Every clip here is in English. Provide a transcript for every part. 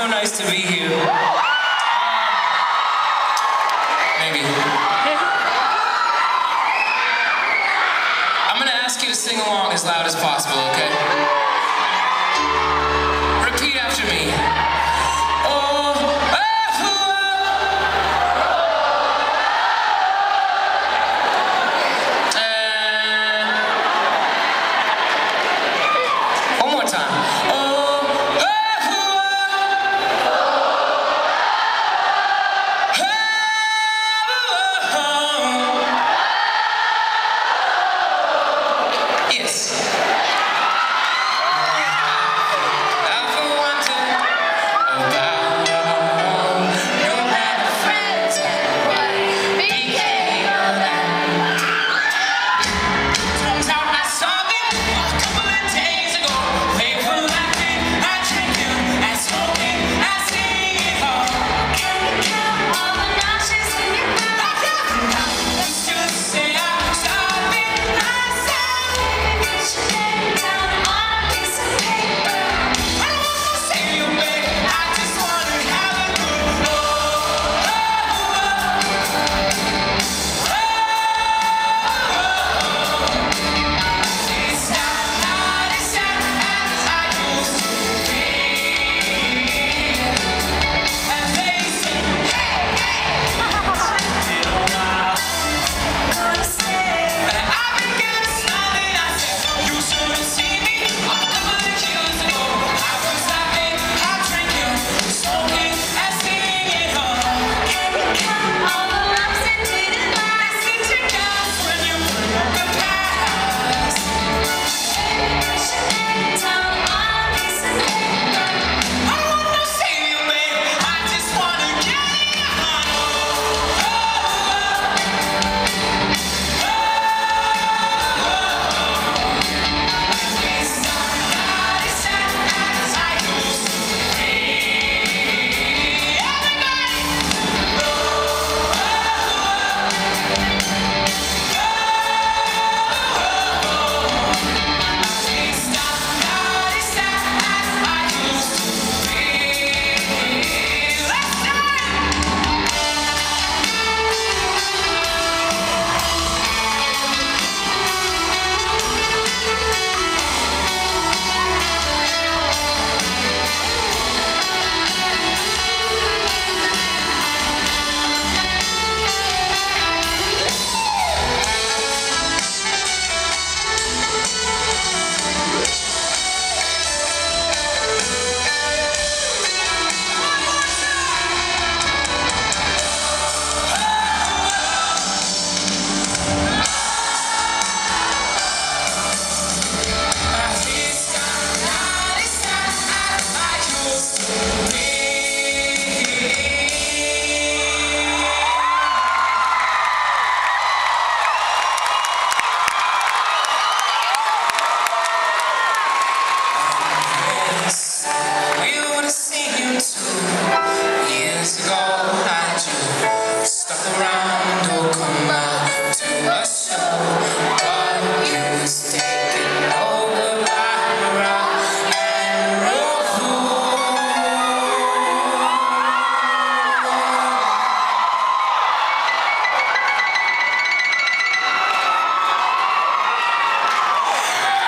so nice to be here. Maybe. I'm gonna ask you to sing along as loud as possible, okay?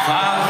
Five.